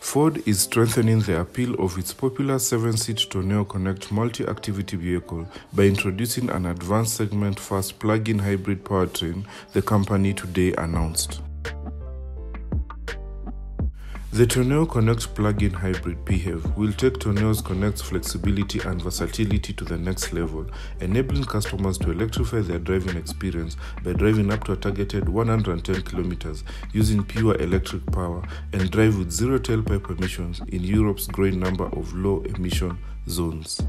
Ford is strengthening the appeal of its popular 7-seat Tourneo Connect multi-activity vehicle by introducing an advanced segment-first plug-in hybrid powertrain, the company today announced. The Tourneo Connect plug-in hybrid PHEV will take Tourneo's Connect's flexibility and versatility to the next level, enabling customers to electrify their driving experience by driving up to a targeted 110 kilometers using pure electric power and drive with zero tailpipe emissions in Europe's growing number of low-emission zones.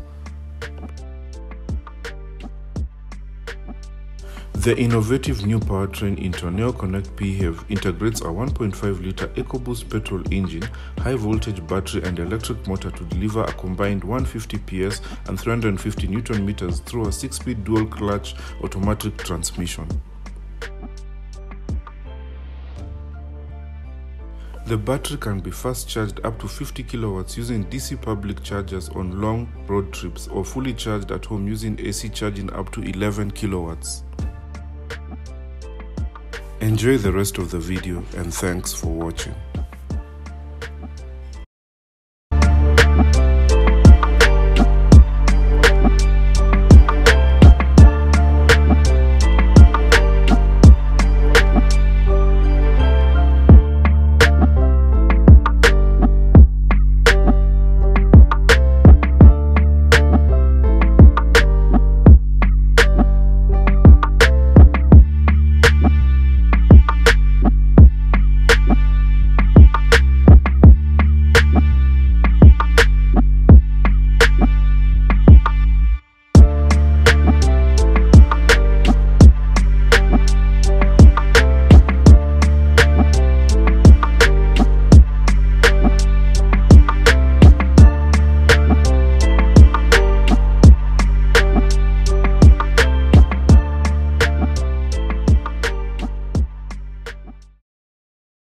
The innovative new powertrain in Tourneo Connect PHEV integrates a 1.5-litre EcoBoost petrol engine, high-voltage battery and electric motor to deliver a combined 150 PS and 350 Nm through a 6-speed dual-clutch automatic transmission. The battery can be fast charged up to 50 kilowatts using DC public chargers on long road trips or fully charged at home using AC charging up to 11 kilowatts. Enjoy the rest of the video and thanks for watching.